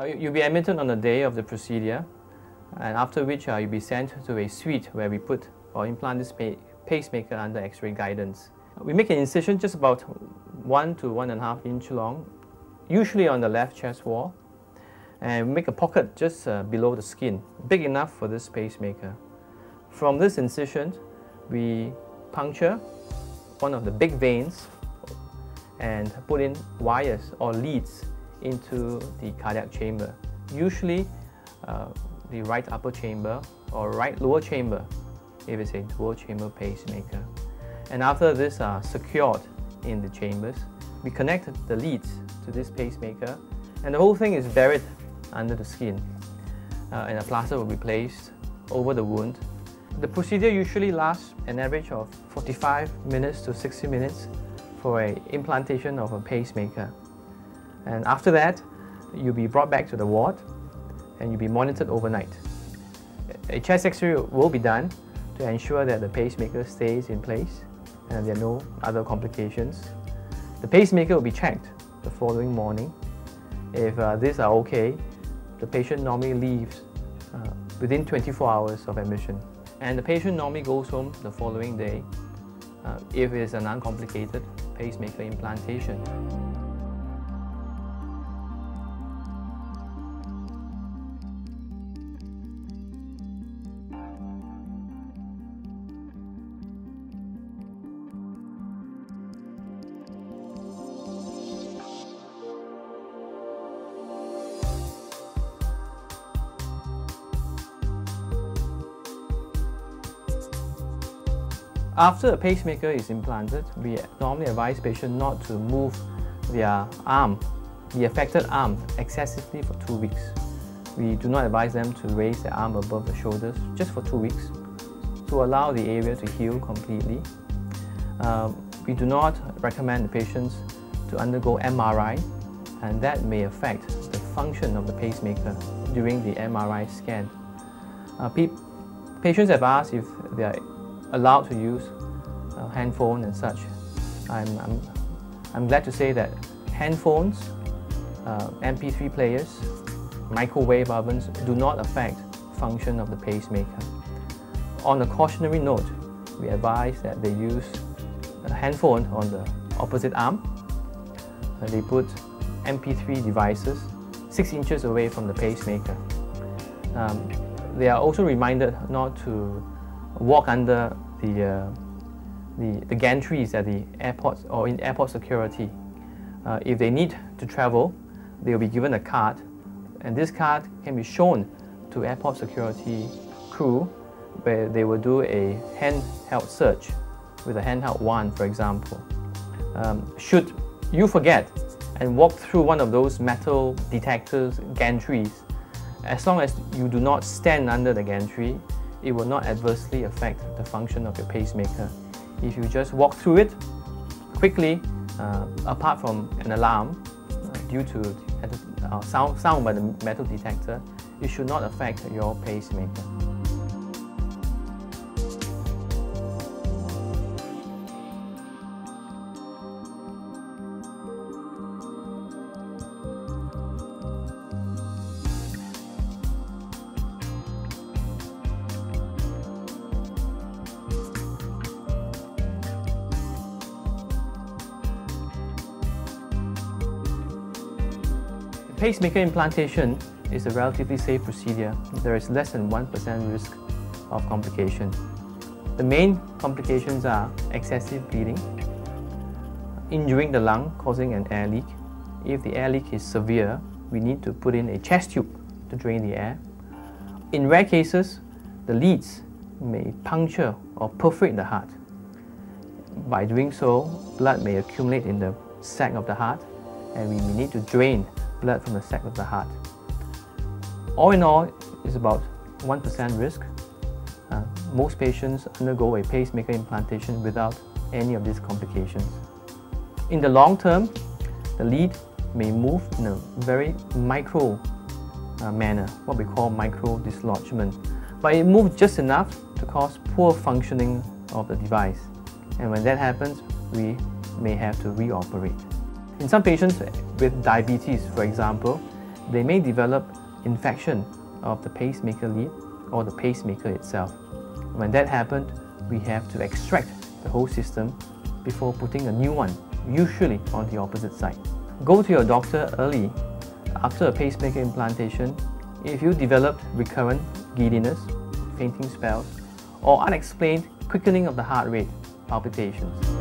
Uh, you'll be admitted on the day of the procedure, and after which uh, you'll be sent to a suite where we put or implant this pacemaker under X-ray guidance. We make an incision just about one to one and a half inch long, usually on the left chest wall, and we make a pocket just uh, below the skin, big enough for this pacemaker. From this incision, we puncture one of the big veins and put in wires or leads into the cardiac chamber. Usually uh, the right upper chamber or right lower chamber if it's a dual chamber pacemaker. And after this are secured in the chambers, we connect the leads to this pacemaker and the whole thing is buried under the skin uh, and a plaster will be placed over the wound. The procedure usually lasts an average of 45 minutes to 60 minutes for a implantation of a pacemaker. And after that, you'll be brought back to the ward and you'll be monitored overnight. A chest x-ray will be done to ensure that the pacemaker stays in place and there are no other complications. The pacemaker will be checked the following morning. If uh, these are okay, the patient normally leaves uh, within 24 hours of admission. And the patient normally goes home the following day uh, if it is an uncomplicated pacemaker implantation. After a pacemaker is implanted, we normally advise patients not to move their arm, the affected arm, excessively for two weeks. We do not advise them to raise their arm above the shoulders just for two weeks to allow the area to heal completely. Um, we do not recommend the patients to undergo MRI and that may affect the function of the pacemaker during the MRI scan. Uh, patients have asked if they are allowed to use a handphone and such. I'm, I'm, I'm glad to say that handphones, uh, MP3 players, microwave ovens do not affect function of the pacemaker. On a cautionary note, we advise that they use a handphone on the opposite arm. And they put MP3 devices 6 inches away from the pacemaker. Um, they are also reminded not to walk under the, uh, the, the gantries at the airports or in airport security. Uh, if they need to travel, they will be given a card and this card can be shown to airport security crew where they will do a handheld search with a handheld wand, for example. Um, should you forget and walk through one of those metal detectors, gantries, as long as you do not stand under the gantry, it will not adversely affect the function of your pacemaker. If you just walk through it quickly, uh, apart from an alarm uh, due to uh, sound, sound by the metal detector, it should not affect your pacemaker. Pacemaker implantation is a relatively safe procedure. There is less than 1% risk of complication. The main complications are excessive bleeding, injuring the lung causing an air leak. If the air leak is severe, we need to put in a chest tube to drain the air. In rare cases, the leads may puncture or perforate the heart. By doing so, blood may accumulate in the sac of the heart and we may need to drain blood from the sac of the heart. All in all, it's about 1% risk. Uh, most patients undergo a pacemaker implantation without any of these complications. In the long term, the lead may move in a very micro uh, manner, what we call micro dislodgement. But it moves just enough to cause poor functioning of the device. And when that happens, we may have to reoperate. In some patients with diabetes, for example, they may develop infection of the pacemaker lead or the pacemaker itself. When that happened, we have to extract the whole system before putting a new one, usually on the opposite side. Go to your doctor early after a pacemaker implantation if you developed recurrent giddiness, fainting spells, or unexplained quickening of the heart rate, palpitations.